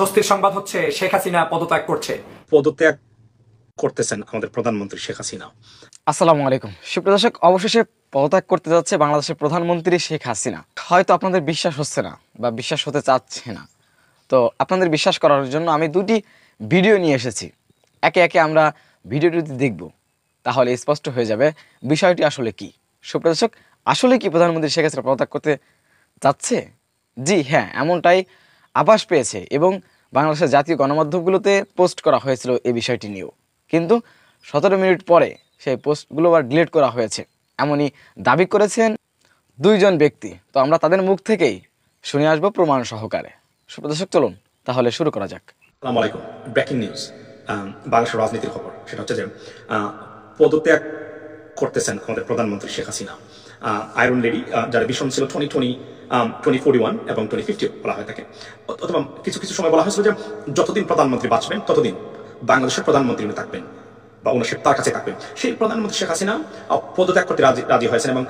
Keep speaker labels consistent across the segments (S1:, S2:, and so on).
S1: স্বস্তির সংবাদ হচ্ছে শেখ হাসিনা পদত্যাগ করছে।
S2: পদত্যাগ করতেছেন আমাদের প্রধানমন্ত্রী শেখ হাসিনা।
S3: আসসালামু আলাইকুম। সুপ্রিয় দর্শক অবশেষে পদত্যাগ করতে যাচ্ছে বাংলাদেশের প্রধানমন্ত্রী শেখ হাসিনা। হয়তো আপনাদের বিশ্বাস হচ্ছে না বা বিশ্বাস হতে চাচ্ছে না। তো আপনাদের বিশ্বাস করার জন্য আমি দুটি ভিডিও নিয়ে এসেছি। একে একে আমরা ভিডিওটি দেখব। তাহলে স্পষ্ট হয়ে যাবে বিষয়টি আসলে কি। সুপ্রিয় দর্শক আসলে কি প্রধানমন্ত্রী শেখ হাসিনা পদত্যাগ করতে যাচ্ছে? জি হ্যাঁ এমনটাই আভাস পেয়েছে এবং বাংলাদেশের জাতীয় গণমাধ্যমগুলোতে পোস্ট করা হয়েছিল এই বিষয়টি নিয়েও। কিন্তু সতেরো মিনিট পরে সেই পোস্টগুলো আবার ডিলিট করা হয়েছে। এমনই দাবি করেছেন দুইজন ব্যক্তি। তো আমরা তাদের মুখ থেকেই শুনে আসব প্রমাণ সহকারে। সুপ্রদর্শক চলুন তাহলে শুরু করা যাক।
S2: আসসালামু আলাইকুম। Breaking news. বাংলাদেশের রাজনীতির খবর। সেটা হচ্ছে যে পদত্যাগ করতেছেন আমাদের প্রধানমন্ত্রী শেখ হাসিনা। আয়রন লেডি যার ভীষণ ছিল twenty twenty twenty forty one এবং টোয়েন্টি ফিফটি বলা হয়ে থাকে। অথবা কিছু কিছু সময় বলা হয়েছিল যে যতদিন প্রধানমন্ত্রী বাঁচবেন, ততদিন বাংলাদেশের প্রধানমন্ত্রী উনি থাকবেন বা ওনারশিপ তার কাছে থাকবেন। সেই প্রধানমন্ত্রী শেখ হাসিনা পদত্যাগ করতে রাজি রাজি হয়েছেন এবং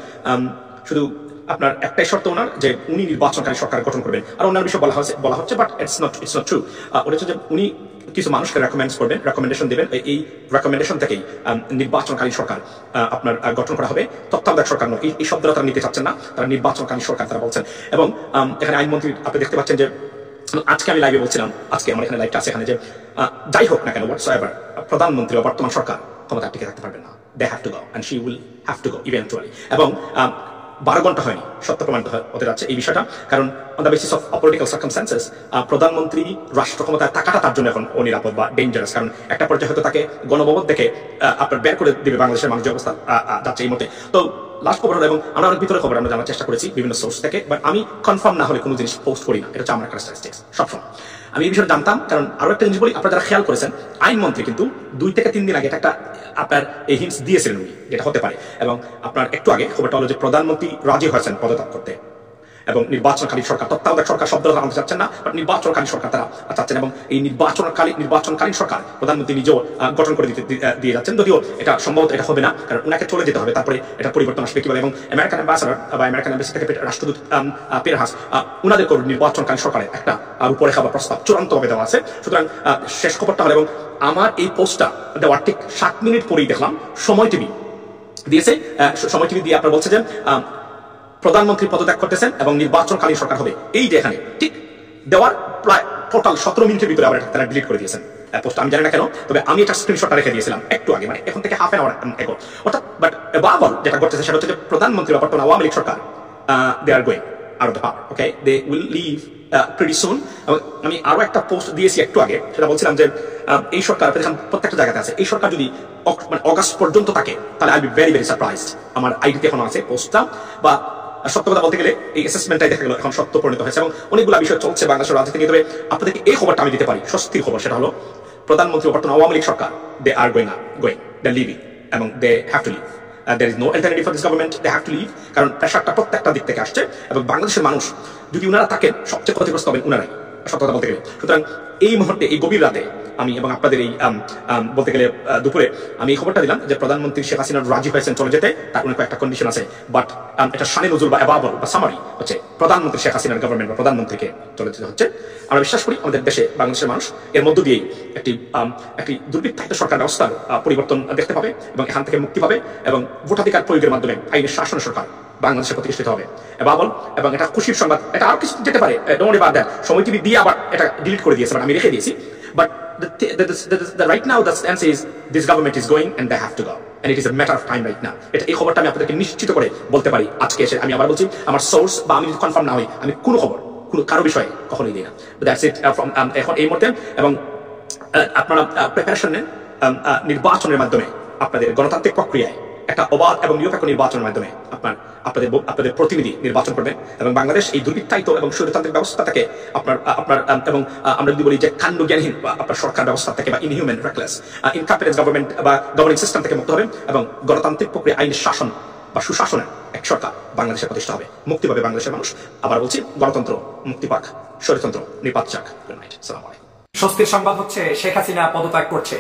S2: শুধু আপনার একটাই শর্ত ওনার যে উনি নির্বাচনকারী সরকার গঠন করবেন। আর ওনার বিষয়ে বলা হচ্ছে বলা হচ্ছে but it's not it's not true ওটা হচ্ছে যে উনি কিছু মানুষকে রেকমেন্ড করবেন রেকমেন্ডেশন দেবেন। এই- রেকমেন্ডেশন থেকেই আম, নির্বাচনকালীন সরকার আপনার গঠন করা হবে। তত্ত্বাবধায়ক সরকার নয়। এই- শব্দটা তারা নিতে চাচ্ছেন না। তারা নির্বাচনকালীন সরকার তারা বলছেন। এবং এখানে আইনমন্ত্রী আপনি দেখতে পাচ্ছেন যে আজকে আমি লাইভে বলছিলাম আজকে আমার এখানে লাইভটা আছে এখানে যে যাই হোক না কেন হোয়াটস এভার প্রধানমন্ত্রী বা বর্তমান সরকার ক্ষমতা টিকে থাকতে পারবেন না। They have to go and she will have to go eventually এবং বারো ঘণ্টা হয়নি সত্য প্রমাণিত হতে যাচ্ছে এই বিষয়টা। কারণ on the basis of political circumstances প্রধানমন্ত্রী রাষ্ট্র ক্ষমতায় থাকাটা তার জন্য এখন অনিরাপদ বা ডেঞ্জারাস কারণ একটা পর্যায়ে হয়তো তাকে গণভবন আহ, আপনার বের করে দেবে বাংলাদেশের মানুষ যে অবস্থা যাচ্ছে এই মতে তো লাস্ট খবর হলো এবং আমরা অনেক ভিতরে খবর আমরা জানার চেষ্টা করেছি বিভিন্ন সোর্স থেকে বাট আমি কনফার্ম না হলে কোনো জিনিস পোস্ট করি না। এটা হচ্ছে আমার ক্যারেক্টারিস্টিক্স সবসময়। আমি এই বিষয়ে জানতাম, কারণ আরও একটা জিনিস বলি, আপনারা যারা খেয়াল করেছেন, আইন মন্ত্রী কিন্তু দুই থেকে তিন দিন আগে একটা, আপনার এই হিন্টস দিয়েছিলেন উনি, যেটা হতে পারে। এবং আপনার একটু আগে খবরটা হলো যে প্রধানমন্ত্রী রাজি হয়েছেন পদত্যাগ করতে। এবং নির্বাচনকালীন সরকার, তত্ত্বাবধায়ক সরকার শব্দ আনতে চাচ্ছেন না বাট নির্বাচনকালীন সরকার তারা চাচ্ছেন এবং এই নির্বাচনকালীন নির্বাচনকালীন সরকার প্রধানমন্ত্রী নিজেও গঠন করে দিতে দিয়ে যাচ্ছেন। যদিও এটা সম্ভবত এটা হবে না, কারণ ওনাকে চলে যেতে হবে, তারপরে এটা পরিবর্তন আসবে কি বলে। এবং আমেরিকান অ্যাম্বাসাডার বা আমেরিকান এম্বাসি থেকে রাষ্ট্রদূত পেরহাস ওনাদের নির্বাচনকালীন সরকারের একটা রূপরেখা বা প্রস্তাব চূড়ান্তভাবে দেওয়া আছে। সুতরাং শেষ খবরটা হলো, এবং আমার এই পোস্টটা দেওয়ার ঠিক সাত মিনিট পরেই দেখলাম, সময় টিভি দিয়েছে সময় টিভি দিয়ে আপনার বলছে যে প্রধানমন্ত্রী পদত্যাগ করতেছেন এবং নির্বাচনকালীন সরকার হবে। এই যে এখানে, ঠিক দেওয়ার প্রায় টোটাল সতেরো মিনিটের ভিতরে আবার তারা ডিলিট করে দিয়েছেন। পোস্ট আমি জানি না কেন, তবে আমি এটা স্ক্রিনশটটা রেখে দিয়েছিলাম একটু আগে মানে এখন থেকে হাফ এন আওয়ার অর্থাৎ বাট বাবল যেটা করতেছে সেটা হচ্ছে প্রধানমন্ত্রী বর্তমান আওয়ামী লীগ সরকার they are going out the power okay they will leave pretty আমি আরও একটা পোস্ট দিয়েছি একটু আগে, সেটা বলছিলাম যে এই সরকার প্রত্যেকটা জায়গাতে আছে। এই সরকার যদি মানে অগাস্ট পর্যন্ত থাকে, তাহলে I be very very surprised আমার আইডিতে এখনও আছে পোস্টটা বা সত্য কথা বলতে গেলে এই অ্যাসেসমেন্টটাই দেখা গেল এখন সত্য পরিণত হয়েছে এবং অনেকগুলো বিষয় চলছে বাংলাদেশের রাজনীতি তবে আপনাদেরকে এই খবরটা আমি দিতে পারি। স্বস্তির খবর সেটা হলো, প্রধানমন্ত্রী বর্তমান আওয়ামী লীগ সরকার they are going going they living এবং they have to leave there is no alternative for this government they have to leave কারণ প্রেশারটা প্রত্যেকটা দিক থেকে আসছে এবং বাংলাদেশের মানুষ, যদি উনারা থাকেন, সবচেয়ে ক্ষতিগ্রস্ত হবেন উনারাই, সত্য কথা বলতে গেলে। সুতরাং এই মুহূর্তে, এই গভীর রাতে আমি এবং আপনাদের এই বলতে গেলে দুপুরে আমি এই খবরটা দিলাম যে প্রধানমন্ত্রী শেখ হাসিনা রাজি হয়েছেন চলে যেতে, তার অনেক একটা কন্ডিশন আছে। বাট এটা শানি নজরুল বা এবাবল বা সামারি হচ্ছে প্রধানমন্ত্রী শেখ হাসিনার গভর্নমেন্ট বা প্রধানমন্ত্রীকে চলে যেতে হচ্ছে। আমরা বিশ্বাস করি আমাদের দেশে বাংলাদেশের মানুষ এর মধ্য দিয়েই একটি একটি দুর্বৃত্তায়িত সরকার ব্যবস্থার পরিবর্তন দেখতে পাবে এবং এখান থেকে মুক্তি পাবে এবং ভোটাধিকার প্রয়োগের মাধ্যমে আইনের শাসন সরকার বাংলাদেশে প্রতিষ্ঠিত হবে। বাবল, এবং এটা খুশির সংবাদ। এটা আরও কিছু যেতে পারে। ডোন্ট বাদ দ্যাট সময় টিভি দিয়ে আবার এটা ডিলিট করে দিয়েছে বাট আমি রেখে দিয়েছি। But right now the answer is this government is going and they have to go and it is a matter of time right now এটা এই খবরটা আমি আপনাদেরকে নিশ্চিত করে বলতে পারি আজকে এসে। আমি আবার বলছি, আমার সোর্স বা আমি যদি কনফার্ম না হই, আমি কোনো খবর, কোনো, কারও বিষয়ে কখনোই দিই না। দ্যাটস ইট ফ্রম এখন এই মুহূর্তে। এবং আপনারা প্রিপারেশন নেন নির্বাচনের মাধ্যমে আপনাদের গণতান্ত্রিক প্রক্রিয়ায় একটা অবাধ এবং নিরপেক্ষ নির্বাচনের মাধ্যমে আপনার আপনাদের আপনাদের প্রতিনিধি নির্বাচন করবেন এবং বাংলাদেশ এই দুর্বৃত্তায়িত এবং স্বৈরতান্ত্রিক ব্যবস্থা থেকে আপনার আপনার এবং আমরা যদি বলি যে কাণ্ড জ্ঞানহীন বা আপনার সরকার ব্যবস্থা থেকে বা ইনহিউম্যান রেকলেস ইনকাম্পিটেন্স গভর্নমেন্ট বা গভর্নিং সিস্টেম থেকে মুক্ত হবেন এবং গণতান্ত্রিক প্রক্রিয়া, আইনের শাসন বা সুশাসনের এক সরকার বাংলাদেশে প্রতিষ্ঠা হবে। মুক্তি পাবে বাংলাদেশের মানুষ। আবার বলছি, গণতন্ত্র মুক্তি পাক স্বৈরতন্ত্র নিপাত চাক।
S1: স্বস্তির সংবাদ হচ্ছে, শেখ হাসিনা পদত্যাগ করছে।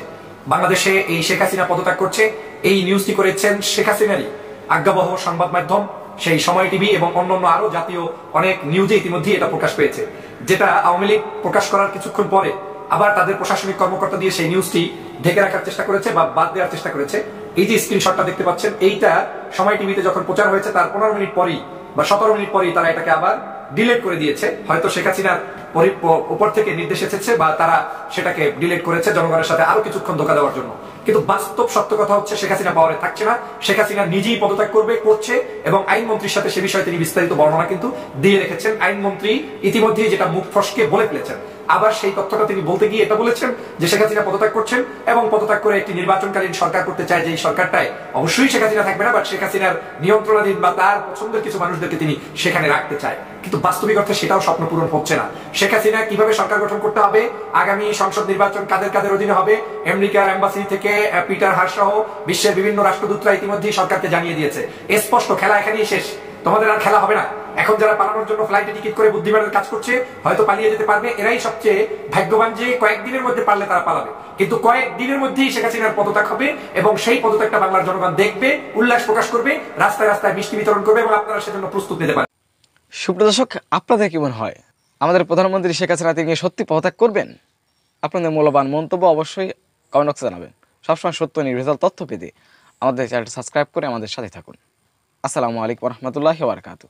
S1: বাংলাদেশে এই শেখ হাসিনা পদত্যাগ করছে। এই নিউজটি করেছেন শেখ হাসিনারই। আজ্ঞাবহ সংবাদ মাধ্যম, সেই সময় টিভি এবং অন্যান্য আরও জাতীয় অনেক নিউজে ইতিমধ্যে এটা প্রকাশ পেয়েছে, যেটা আওয়ামী লীগ প্রকাশ করার কিছুক্ষণ পরে আবার তাদের প্রশাসনিক কর্মকর্তা দিয়ে সেই নিউজটি ঢেকে রাখার চেষ্টা করেছে বা বাদ দেওয়ার চেষ্টা করেছে। এই যে স্ক্রিনশটটা দেখতে পাচ্ছেন, এইটা সময় টিভিতে যখন প্রচার হয়েছে তার পনেরো মিনিট পরেই বা সতেরো মিনিট পরেই তারা এটাকে আবার ডিলেট করে দিয়েছে। হয়তো শেখ হাসিনার পরি- উপর থেকে নির্দেশ এসেছে বা তারা সেটাকে ডিলেট করেছে জনগণের সাথে আরও কিছুক্ষণ ধোকা দেওয়ার জন্য। কিন্তু বাস্তব সত্য কথা হচ্ছে, শেখ হাসিনা পাওয়ারে থাকছে না। শেখ হাসিনা নিজেই পদত্যাগ করবে, করছে, এবং আইনমন্ত্রীর সাথে সে বিষয়ে তিনি বিস্তারিত বর্ণনা কিন্তু দিয়ে রেখেছেন। আইনমন্ত্রী ইতিমধ্যেই যেটা মুখ ফসকে বলে ফেলেছেন। আবার সেই তথ্যটা তিনি বলতে গিয়ে এটা বলেছেন যে শেখ হাসিনা পদত্যাগ করছেন এবং পদত্যাগ করে একটি নির্বাচনকালীন সরকার করতে চায় যে এই সরকারটায় অবশ্যই শেখ হাসিনা থাকবে না বাট শেখ হাসিনার নিয়ন্ত্রণাধীন বা তার পছন্দের কিছু মানুষদেরকে তিনি সেখানে রাখতে চায়। কিন্তু বাস্তবিক অর্থে সেটাও স্বপ্ন পূরণ হচ্ছে না। শেখ হাসিনা কীভাবে সরকার গঠন করতে হবে, আগামী সংসদ নির্বাচন কাদের কাদের অধীনে হবে? আমেরিকার এম্বাসি থেকে পিটার হার সহ বিশ্বের বিভিন্ন রাষ্ট্রদূতরা ইতিমধ্যেই সরকারকে জানিয়ে দিয়েছে। স্পষ্ট, খেলা এখানেই শেষ। তোমাদের আর খেলা হবে না। এখন যারা পালানোর জন্য ফ্লাইটে টিকিট করে বুদ্ধিমানের কাজ করছে, হয়তো পালিয়ে যেতে পারবে। এরাই সবচেয়ে ভাগ্যবান যে কয়েকদিনের মধ্যে পারলে তারা পালাবে। কিন্তু কয়েক দিনের মধ্যেই শেখ হাসিনার পদত্যাগ হবে এবং সেই পদত্যাগটা বাংলার জনগণ দেখবে, উল্লাস প্রকাশ করবে, রাস্তায় রাস্তায় মিষ্টি বিতরণ করবে এবং আপনারা সেজন্য প্রস্তুত নিতে পারেন
S3: সুপ্রিয় দর্শক, আপনাদের কি মনে হয়? আমাদের প্রধানমন্ত্রী শেখ হাসিনা তিনি সত্যি পদত্যাগ করবেন? আপনাদের মূল্যবান মন্তব্য অবশ্যই কমেন্ট বক্সে জানাবেন। সবসময় সত্য নির্ভেজাল তথ্য পেতে আমাদের চ্যানেলটি সাবস্ক্রাইব করে আমাদের সাথে থাকুন। আসসালামু আলাইকুম রহমতুল্লাহ বারকাতু